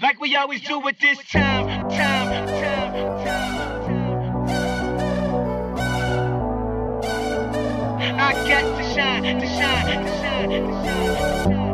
Like we always do at this time, time, time, time. I got to shine, to shine, to shine, to shine. Welcome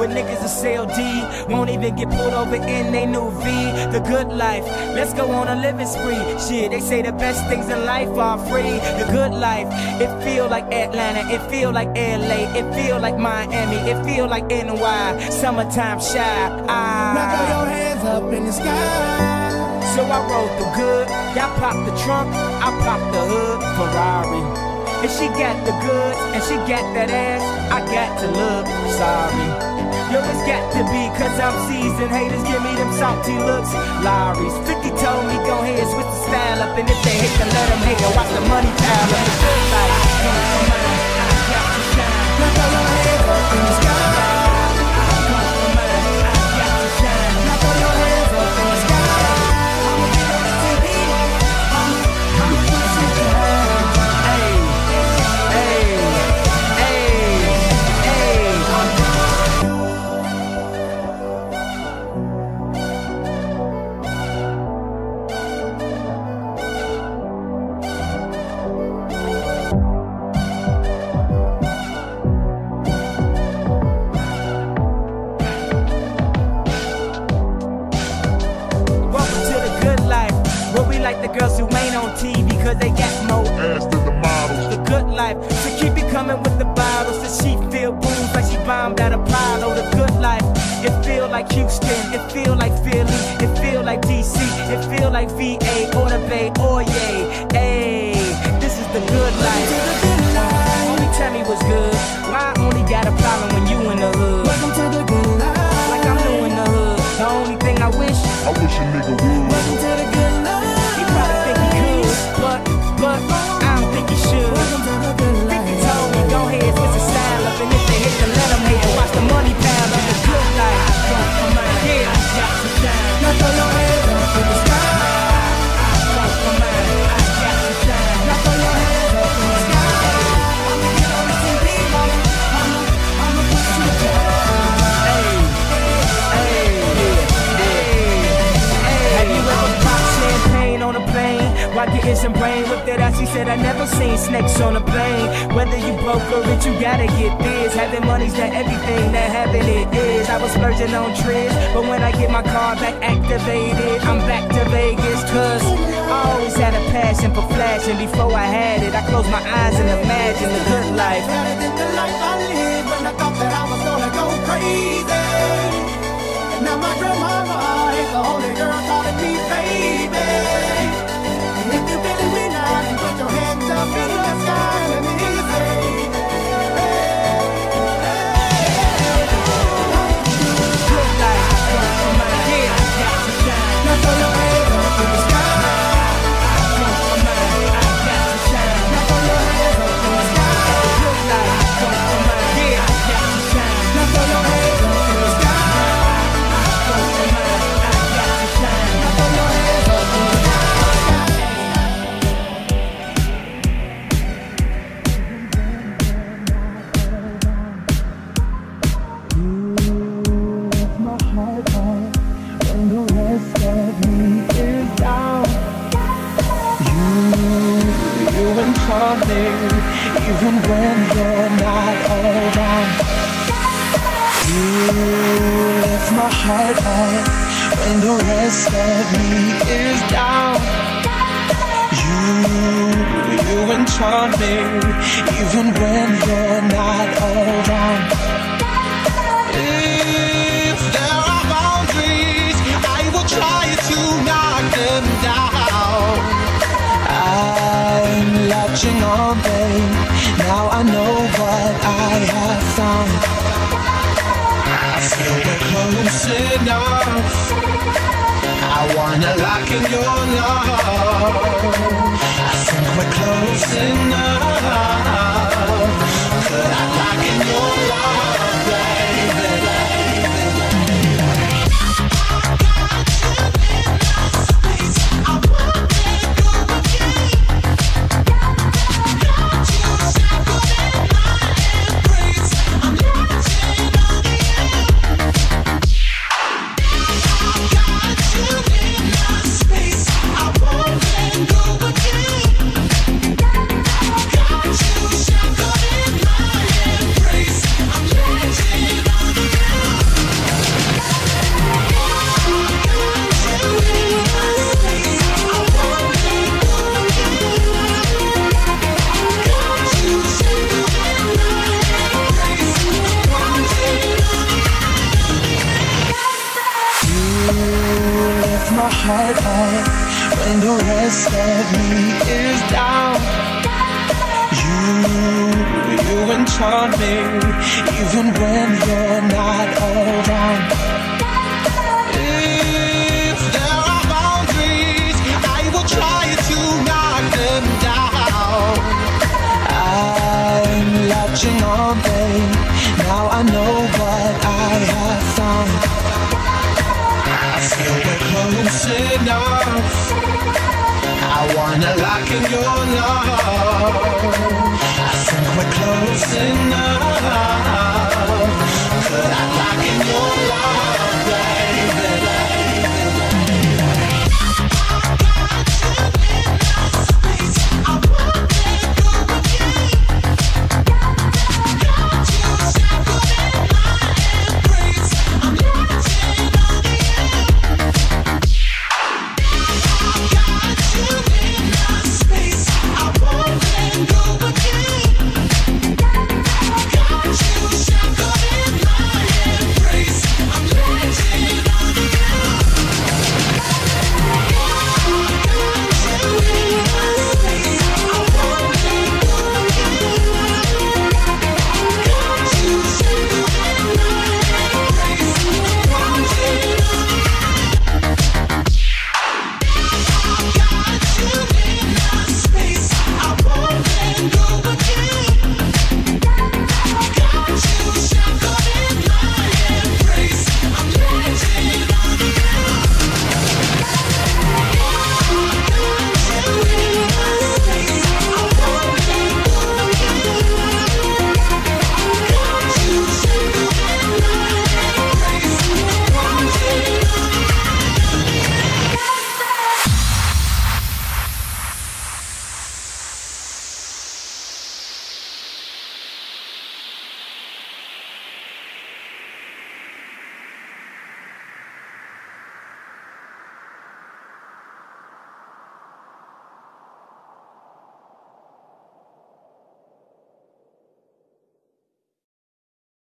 Where niggas are CLD, won't even get pulled over in they new V. The good life, let's go on a living spree. Shit, they say the best things in life are free. The good life, it feel like Atlanta, it feel like LA, it feel like Miami, it feel like NY. Summertime Chi. Ah. Now throw your hands up in the sky. So I rode the good, y'all pop the trunk, I pop the hood, Ferrari. If she got the goods and she got that ass, I got to look sorry. Yo, it's got to be cause I'm seasoned. Haters give me them salty looks. Lawry's 50 told me go ahead, switch the style up. And if they hate, then let them hate and watch the money pile up. The good life. Now throw your hands up in the sky. Ass the models. the good life. So keep it coming with the bottles. So she feel booze like she bombed at Apollo. The good life. It feel like Houston. It feel like Philly. It feel like DC. It feel like VA said I never seen snakes on a plane. Whether you broke or rich, you gotta get this. Having money's not everything that having it is. I was splurging on trips, but when I get my car back activated, I'm back to Vegas. Cause I always had a passion for flashing. Before I had it, I closed my eyes and imagined the good life. Better than the life I when I thought that I was gonna go crazy. Now my grandmama the only girl calling me. Even when you're not around. You lift my heart on when the rest of me is down. You, you enchant me even when in your love. Is down. You, you enchant me, even when you're not around. If there are boundaries, I will try to knock them down. I'm on. Now I know what I have found. I we're close enough. I wanna lock in your love. I think we're close enough.